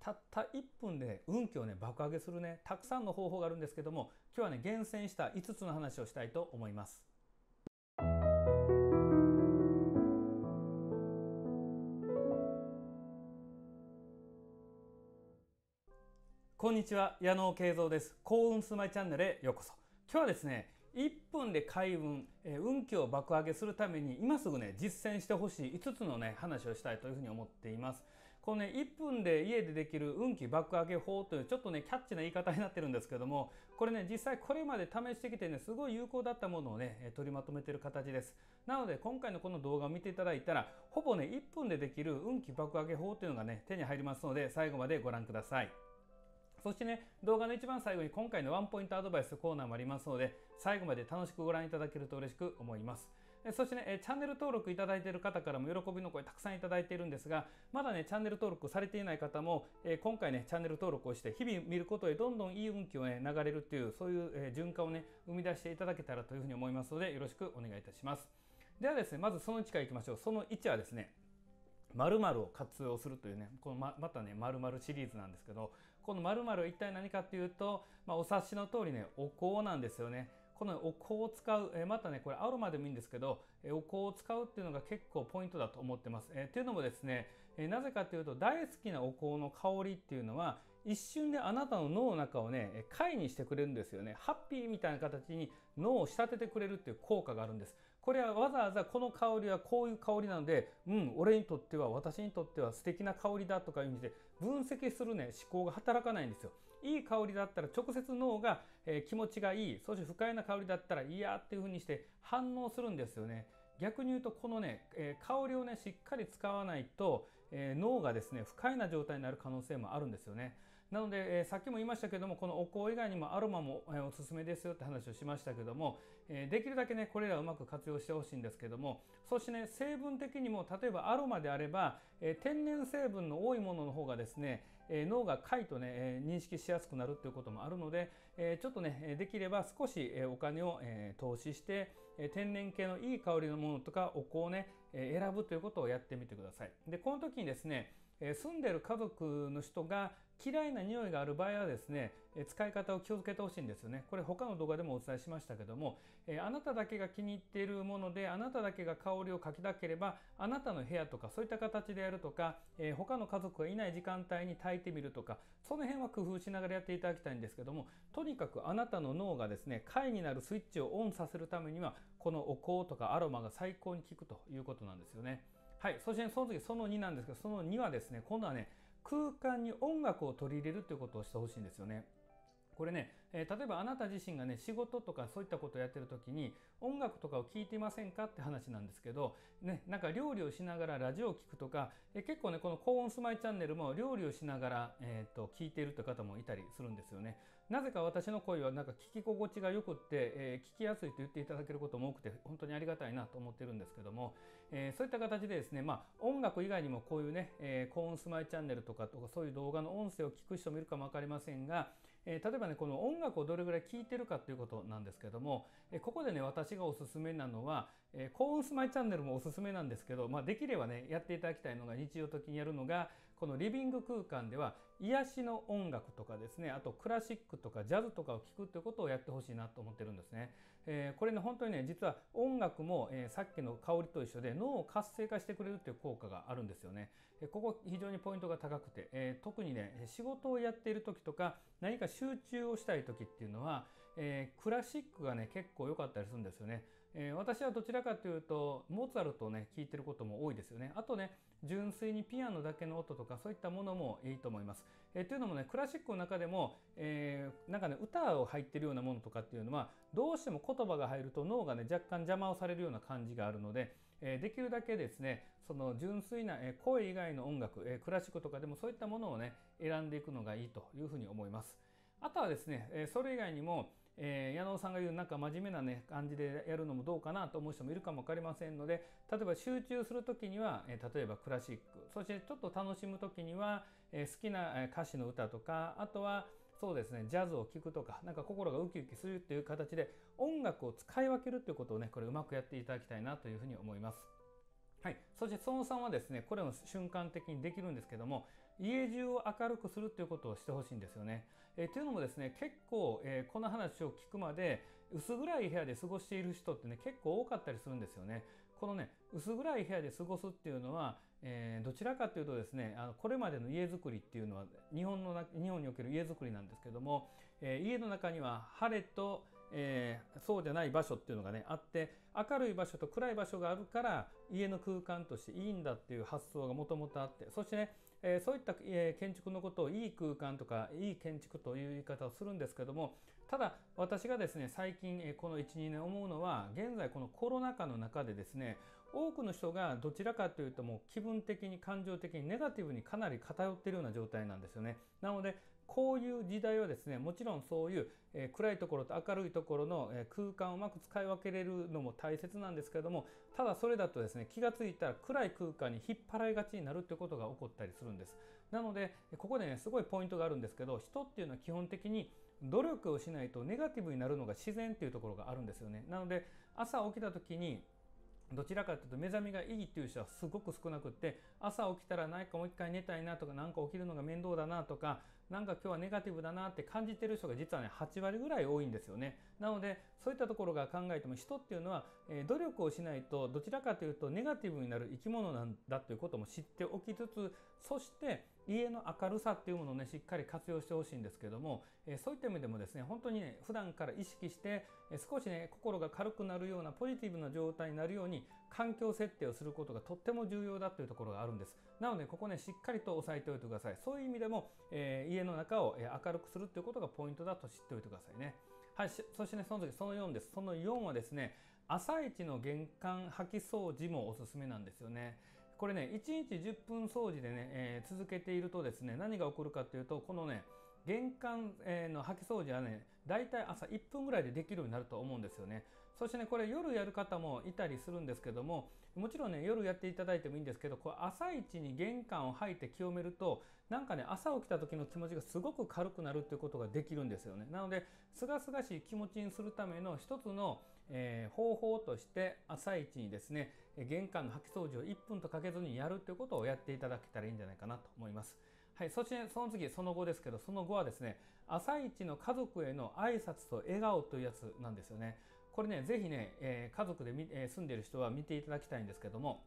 たった1分で運気をね爆上げするねたくさんの方法があるんですけども今日はね厳選した5つの話をしたいと思います。こんにちは矢野慶三です。幸運スマイチャンネルへようこそ。今日はですね1分で開運、え運気を爆上げするために今すぐね実践してほしい5つのね話をしたいというふうに思っています。このね1分で家でできる運気爆上げ法というちょっとねキャッチな言い方になってるんですけどもこれね実際これまで試してきてねすごい有効だったものをね取りまとめてる形ですなので今回のこの動画を見ていただいたらほぼね1分でできる運気爆上げ法というのがね手に入りますので最後までご覧くださいそしてね、動画の一番最後に今回のワンポイントアドバイスコーナーもありますので、最後まで楽しくご覧いただけると嬉しく思います。そしてね、チャンネル登録いただいている方からも喜びの声たくさんいただいているんですが、まだね、チャンネル登録されていない方も、今回ね、チャンネル登録をして、日々見ることでどんどんいい運気をね、流れるっていう、そういう循環をね、生み出していただけたらというふうに思いますので、よろしくお願いいたします。ではですね、まずその1からいきましょう。その1はですね、〇〇を活用するというねこのままたね〇〇シリーズなんですけどこの〇〇一体何かっていうと、まあ、お察しの通りねお香なんですよねこのお香を使う、えまたねこれアロマでもいいんですけど、えお香を使うっていうのが結構ポイントだと思ってます。えー、っていうのもですね、えなぜかというと大好きなお香の香りっていうのは一瞬であなたの脳の中をね快にしてくれるんですよね。ハッピーみたいな形に脳を仕立ててくれるっていう効果があるんです。これはわざわざこの香りはこういう香りなのでうん俺にとっては私にとっては素敵な香りだとかいう意味で分析するね思考が働かないんですよ。いい香りだったら直接脳が、え、気持ちがいいそして不快な香りだったら嫌っていう風にして反応するんですよね。逆に言うとこのね、え、香りをねしっかり使わないと、え、脳がですね不快な状態になる可能性もあるんですよね。なので、えー、さっきも言いましたけどもこのお香以外にもアロマも、えー、おすすめですよって話をしましたけども、えー、できるだけねこれらをうまく活用してほしいんですけどもそしてね成分的にも例えばアロマであれば、え、天然成分の多いものの方がですねえ脳が快とね、え認識しやすくなるということもあるので、えちょっとねできれば少しお金を、え投資して、え天然系のいい香りのものとかお香をね、え選ぶということをやってみてください。でこの時にですね住んでる家族の人が嫌いな匂いがある場合はですね使い方を気をつけてほしいんですよねこれ他の動画でもお伝えしましたけどもあなただけが気に入っているものであなただけが香りをかきたければあなたの部屋とかそういった形でやるとか他の家族がいない時間帯に炊いてみるとかその辺は工夫しながらやっていただきたいんですけどもとにかくあなたの脳がですね快になるスイッチをオンさせるためにはこのお香とかアロマが最高に効くということなんですよね。はい、そしてその時その2なんですけどその2はですね今度はね空間に音楽を取り入れるということをしてほしいんですよね。これね、えー、例えばあなた自身がね仕事とかそういったことをやってる時に音楽とかを聴いていませんかって話なんですけど、ね、なんか料理をしながらラジオを聴くとか、えー、結構ねこの高音スマイチャンネルも料理をしながら、えーと、聞いているという方もいたりするんですよね。なぜか私の声はなんか聞き心地が良くって、えー、聞きやすいと言っていただけることも多くて本当にありがたいなと思ってるんですけども、え、そういった形でですね、まあ、音楽以外にもこういうね、え、高音スマイチャンネルとかとかそういう動画の音声を聞く人もいるかも分かりませんが、えー、例えばねこの音楽をどれぐらい聴いてるかということなんですけども、えー、ここでね私がおすすめなのは、えー、幸運スマイチャンネルもおすすめなんですけど、まあ、できればねやっていただきたいのが日常的にやるのがこのリビング空間では癒しの音楽とかですねあとクラシックとかジャズとかを聴くということをやってほしいなと思ってるんですね。えー、これね本当にね実は音楽も、えー、さっきの香りと一緒で脳を活性化してくれるっていう効果があるんですよね。え、ここ非常にポイントが高くて、え、特にね仕事をやっている時とか何か集中をしたい時っていうのは、え、クラシックがね結構良かったりするんですよね。えー、私はどちらかというとモーツァルトをね聴いてることも多いですよね。あとね純粋にピアノだけの音とかそういったものもいいと思います、えー、というのもねクラシックの中でも、えー、なんかね歌を入ってるようなものとかっていうのはどうしても言葉が入ると脳がね若干邪魔をされるような感じがあるのでえできるだけですねその純粋な声以外の音楽えクラシックとかでもそういったものをね選んでいくのがいいというふうに思います。あとはですねそれ以外にもえー、矢野さんが言うなんか真面目な、ね、感じでやるのもどうかなと思う人もいるかも分かりませんので例えば集中する時には、えー、例えばクラシックそしてちょっと楽しむ時には、えー、好きな歌詞の歌とかあとはそうですねジャズを聴くとかなんか心がウキウキするっていう形で音楽を使い分けるっていうことをねこれうまくやっていただきたいなというふうに思います。はい、そしてその3はですねこれも瞬間的にできるんですけども家中を明るくするっていうことをしてほしいんですよね。えー、というのもですね結構、えー、この話を聞くまで薄暗い部屋で過ごしている人ってね結構多かったりするんですよね。このね薄暗い部屋で過ごすっていうのは、えー、どちらかというとですねあのこれまでの家づくりっていうのは日本の日本における家づくりなんですけども、えー、家の中には晴れとえー、そうじゃない場所っていうのがねあって明るい場所と暗い場所があるから家の空間としていいんだっていう発想がもともとあってそしてね、えー、そういった、えー、建築のことをいい空間とかいい建築という言い方をするんですけどもただ私がですね最近、えー、この12年思うのは現在このコロナ禍の中でですね多くの人がどちらかというともう気分的に感情的にネガティブにかなり偏っているような状態なんですよね。なのでこういう時代はですねもちろんそういう、え、暗いところと明るいところの、え、空間をうまく使い分けれるのも大切なんですけれどもただそれだとですね気が付いたら暗い空間に引っ張られがちになるってことが起こったりするんです。なのでここでねすごいポイントがあるんですけど人っていうのは基本的に努力をしないとネガティブになるのが自然っていうところがあるんですよね。なので朝起きた時にどちらかというと目覚めがいいっていう人はすごく少なくって朝起きたら何かもう一回寝たいなとか何か起きるのが面倒だなとかなんか今日はネガティブだなって感じてる人が実はね8割ぐらい多いんですよね。なのでそういったところが考えても人っていうのは、え、努力をしないとどちらかというとネガティブになる生き物なんだということも知っておきつつそして家の明るさっていうものをねしっかり活用してほしいんですけども、えそういった意味でもですね本当にね普段から意識して、え少しね心が軽くなるようなポジティブな状態になるように環境設定をすることがとっても重要だというところがあるんです。なのでここねしっかりと押さえておいてください。そういう意味でも、えー、家の中を明るくするということがポイントだと知っておいてくださいね。はいそしてねその時その4です。その4はですね朝一の玄関掃き掃除もおすすめなんですよね。これね1日10分掃除でね、えー、続けているとですね何が起こるかというとこのね玄関の掃き掃除はねだいたい朝1分ぐらいでできるようになると思うんですよね。そしてねこれ夜やる方もいたりするんですけどももちろんね夜やっていただいてもいいんですけどこれ朝一に玄関を履いて清めるとなんかね朝起きた時の気持ちがすごく軽くなるっていうことができるんですよねなので清々しい気持ちにするための一つの、えー、方法として朝一にですね玄関の掃き掃除を1分とかけずにやるっていうことをやっていただけたらいいんじゃないかなと思います。はい、そしてその次その後ですけどその後はですね朝一の家族への挨拶と笑顔というやつなんですよねこれね是非ね、えー、家族で、えー、住んでる人は見ていただきたいんですけども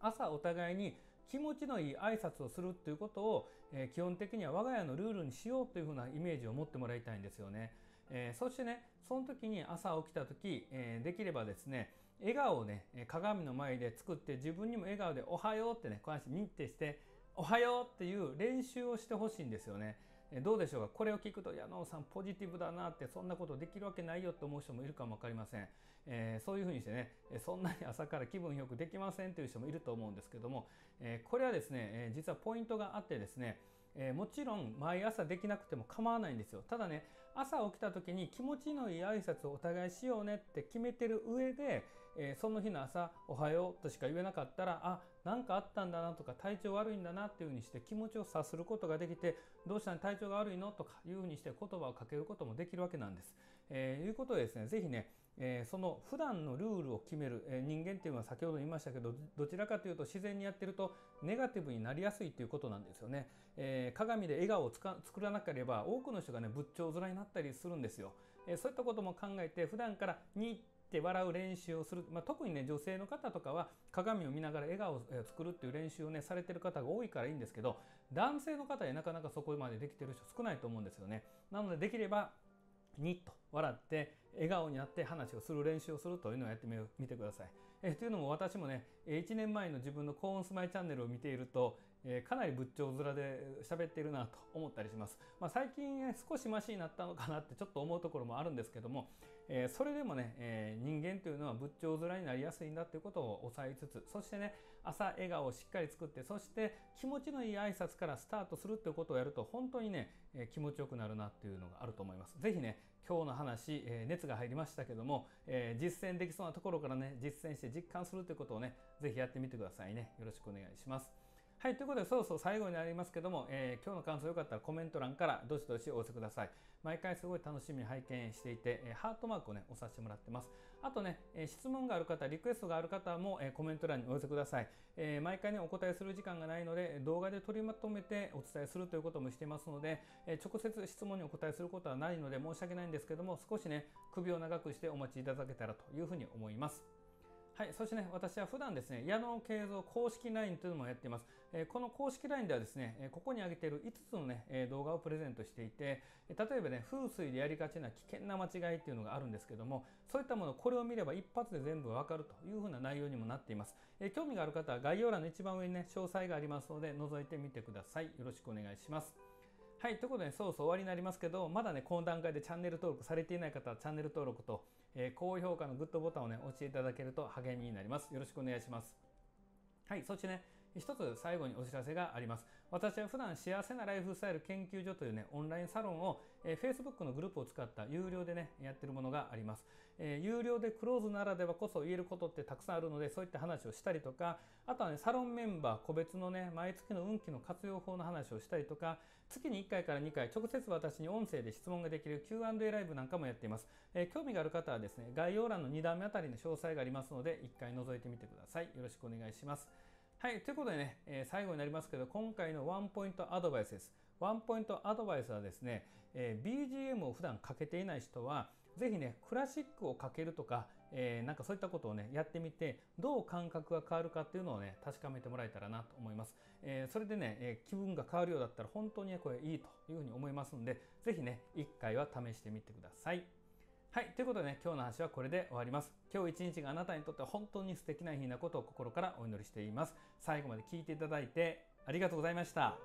朝お互いに気持ちのいい挨拶をするということを、えー、基本的には我が家のルールにしようというふうなイメージを持ってもらいたいんですよね。えー、そしてねその時に朝起きた時、えー、できればですね笑顔をね鏡の前で作って自分にも笑顔で「おはよう」ってねこうやって認定しておはようっていう練習をしてほしいんですよね。どうでしょうか？これを聞くと矢野さんポジティブだなってそんなことできるわけないよって思う人もいるかも分かりません、えー、そういうふうにしてねそんなに朝から気分よくできませんという人もいると思うんですけども、えー、これはですねえ実はポイントがあってですねえー、もちろん毎朝できなくても構わないんですよ。ただね朝起きた時に気持ちのいい挨拶をお互いしようねって決めてる上で、えー、その日の朝「おはよう」としか言えなかったらあ何かあったんだなとか体調悪いんだなっていうふうにして気持ちを察することができてどうしたん体調が悪いのとかいうふうにして言葉をかけることもできるわけなんです。えー、いうことでですね是非ねえー、その普段のルールを決める、えー、人間っていうのは先ほど言いましたけどどちらかというと自然にやってるとネガティブになりやすいということなんですよね、えー、鏡で笑顔をつか作らなければ多くの人がね仏頂面になったりするんですよ、えそういったことも考えて普段からにって笑う練習をする、まあ、特にね女性の方とかは鏡を見ながら笑顔を作るっていう練習をねされてる方が多いからいいんですけど男性の方でなかなかそこまでできてる人少ないと思うんですよねなのでできればにっと笑って笑顔になって話をする練習をするというのをやってみてください。えというのも私もね1年前の自分の幸運スマイチャンネルを見ていると、えかなり仏頂面で喋っているなと思ったりします。まあ、最近少しマシになったのかなってちょっと思うところもあるんですけども、えそれでもね、え人間というのは仏頂面になりやすいんだということを抑えつつそしてね朝笑顔をしっかり作ってそして気持ちのいい挨拶からスタートするということをやると本当にね、え気持ちよくなるなっていうのがあると思います。是非ね今日の話、え熱が入りましたけども、え実践できそうなところからね実践して実感するということをね是非やってみてくださいねよろしくお願いします。はい、ということで、そろそろ最後になりますけども、えー、今日の感想よかったらコメント欄からどしどしお寄せください。毎回すごい楽しみに拝見していて、えー、ハートマークをね、押させてもらってます。あとね、えー、質問がある方、リクエストがある方も、え、コメント欄にお寄せください。え、毎回ね、お答えする時間がないので、動画で取りまとめてお伝えするということもしてますので、え、直接質問にお答えすることはないので申し訳ないんですけども、少しね、首を長くしてお待ちいただけたらというふうに思います。はい、そしてね、私は普段ですね、矢野慶三公式 LINE というのもやっています。えー、この公式 LINE ではですね、ここに上げている5つのね、え動画をプレゼントしていて、例えばね、風水でやりがちな危険な間違いっていうのがあるんですけども、そういったもの、これを見れば一発で全部わかるというふうな内容にもなっています。えー、興味がある方は概要欄の一番上にね、詳細がありますので、覗いてみてください。よろしくお願いします。はい、ということで、そうそう終わりになりますけど、まだね、この段階でチャンネル登録されていない方はチャンネル登録と、えー、高評価のグッドボタンをね、押していただけると励みになります。よろしくお願いします。はい、そしてね、一つ最後にお知らせがあります。私は普段幸せなライフスタイル研究所というね、オンラインサロンを、えー、Facebook のグループを使った有料でね、やってるものがあります。えー、有料でクローズならではこそ言えることってたくさんあるので、そういった話をしたりとか、あとはね、サロンメンバー個別のね、毎月の運気の活用法の話をしたりとか、月に1回から2回直接私に音声で質問ができる Q&A ライブなんかもやっています。えー、興味がある方はですね、概要欄の2段目あたりに詳細がありますので、1回覗いてみてください。よろしくお願いします。はい、ということでね、えー、最後になりますけど、今回のワンポイントアドバイスです。ワンポイントアドバイスはですね、えー、BGM を普段かけていない人は、ぜひね、クラシックをかけるとか、えー、なんかそういったことをね、やってみて、どう感覚が変わるかっていうのをね、確かめてもらえたらなと思います。えー、それでね、え、気分が変わるようだったら本当にこれいいというふうに思いますので、ぜひね、一回は試してみてください。はい。ということでね、今日の話はこれで終わります。今日一日があなたにとって本当に素敵な日なことを心からお祈りしています。最後まで聞いていただいてありがとうございました。